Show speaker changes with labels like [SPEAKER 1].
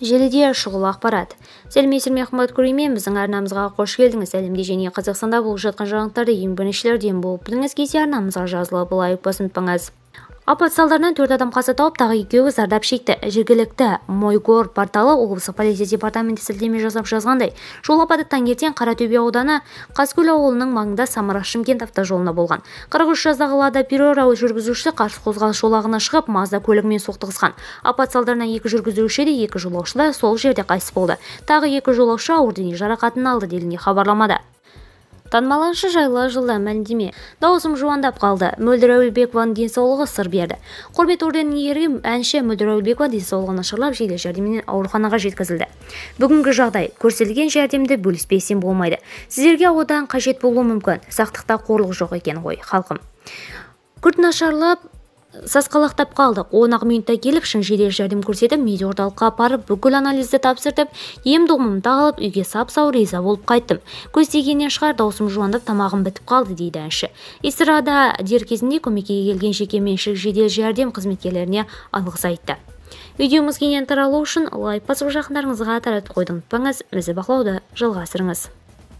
[SPEAKER 1] желіде шұғыл ақпарат. Сәлеметсіздер ме қымбатты көрермен біздің арнамызға қош келдіңіз. Әлемде және қазақстанда болып жатқан жаңалықтарды ең біріншілерден болып біліңіз. Келсе арнамызға жазылып лайк басып ұнытпаңыз апат салдарынан төрт адам қаза тауып тағы екеуі зардап шекті. Жергілікті мойгор порталы облыстық полиция департаменті сілтеме жасап жазғандай жол апаты таңертең қаратөбе ауданы қазкөл ауылының маңында самара шымкент автожолында болған. 43 жастағы лада приора жүргізушісі қарсы қозғалыс жолағына шығып мазда көлігімен соқтығысқан. Апат салдарынан екі жүргізуші де екі жолаушы да сол жерде қайтыс болды. Тағы екі жолаушы ауыр дене жарақатын алды делінген хабарламада. Танымал әнші жайлы жылда мәлімдеме. Дауысым жуандап қалды. Мөлдір әуелбекованың денсаулығы сыр берді. Құрмет орденінің иегері әнші мөлдір әуелбекова денсаулығы нашарлап жедел жәрдеммен ауруханаға жеткізілді. Бүгінгі жағдай көрсетілген жәрдемді бөліспесем болмайды. Сіздерге одан қажет болуы мүмкін. Сақтықта қорлық жоқ екен ғой халқым. Күрт нашарлап сасқалақтап қалдық. Он ақ минутта келіп шын жедел жәрдем көрсетіп медиа орталыққа апарып бүкіл анализді тапсыртып ем-домымды алып үйге сап-сау риза болып қайттым. Көз тигеннен шығар даусым жуандап тамағым бітіп қалды дейді әнші. Эстрада дер кезінде көмекке келген жекеменшік жедел жәрдем қызметкерлеріне алғыс айтты. Видеомыз кеңінен таралу үшін лайк басып жақындарыңызға таратып қойды. Ұмытпаңыз бізді бақылауды жалғастырыңыз.